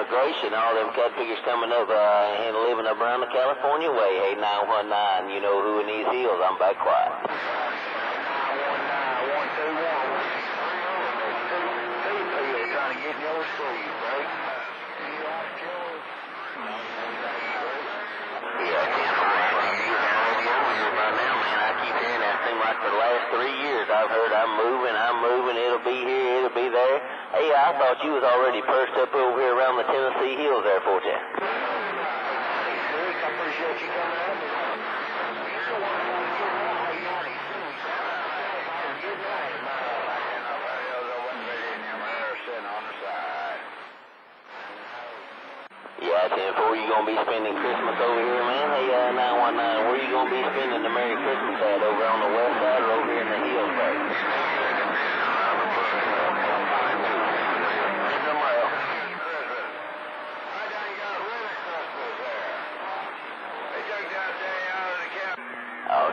situation. All them cat pickers coming up uh, and living up around the California way. Hey, 919, you know who in these hills. I'm back quiet. Right? For the last three years. I've heard I'm moving, I'm moving, it'll be here, it'll be there. Hey, I thought you was already perched up over here around the Tennessee hills there, for you. Yeah, 10-4, you gonna be spending Christmas over here, man? Hey, uh, 919, where you gonna be spending the Merry Christmas at? Over on the west side or over here in the hills there? Somewhere else.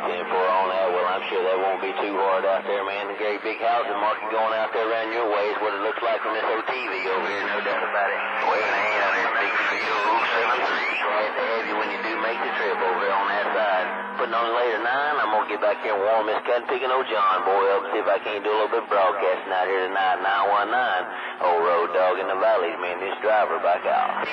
Oh, 10-4 on that. Well, I'm sure that won't be too hard out there, man. The great big housing market going out there around your way is what it looks like from this old TV over here, no doubt about it. Well, hey, out there, big field, 73. Glad to have you when you do make the trip over there on that side. Putting on later nine, I'm gonna get back here and warm this gun picking old John boy up, see if I can't do a little bit of broadcasting out here tonight. 919, old road dog in the valleys, man. This driver back out.